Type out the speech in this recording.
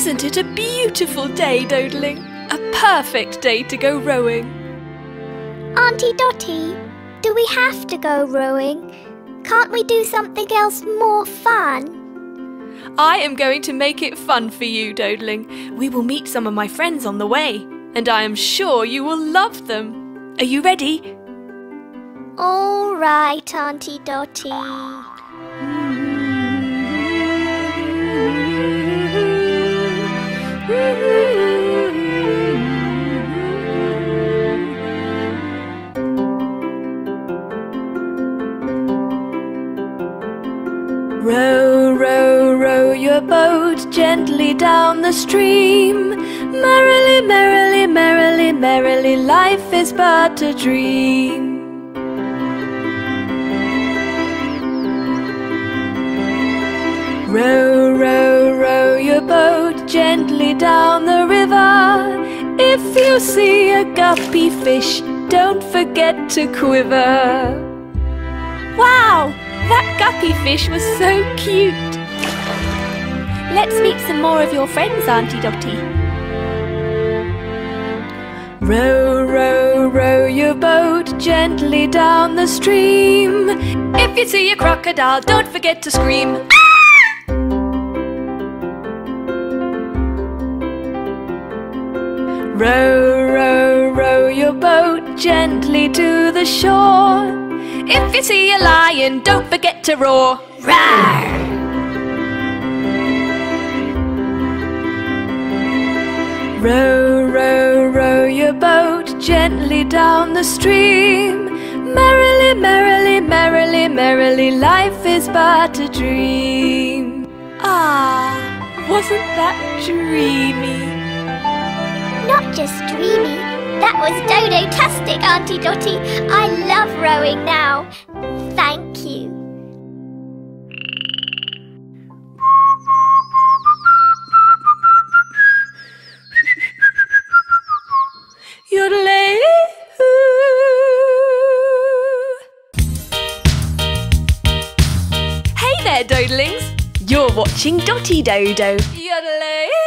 Isn't it a beautiful day, Dodling? A perfect day to go rowing. Auntie Dotti, do we have to go rowing? Can't we do something else more fun? I am going to make it fun for you, Dodling. We will meet some of my friends on the way, and I am sure you will love them. Are you ready? All right, Auntie Dotti. Row, row, row your boat gently down the stream. Merrily, merrily, merrily, merrily, life is but a dream. Row, row, row your boat gently down the river. If you see a guppy fish, don't forget to quiver. Wow, that fish was so cute. Let's meet some more of your friends, Auntie Dotti. Row, row, row your boat gently down the stream. If you see a crocodile, don't forget to scream. Row, row, row your boat gently to the shore. If you see a lion, don't forget to roar. Row, row, row your boat gently down the stream. Merrily, merrily, merrily, merrily, life is but a dream. Ah, wasn't that dreamy? Not just dreamy. That was Dodo-tastic, Auntie Dotti. I love rowing now. Thank you. Hey there, Dodlings. You're watching Dotti Dodo. Yodelay.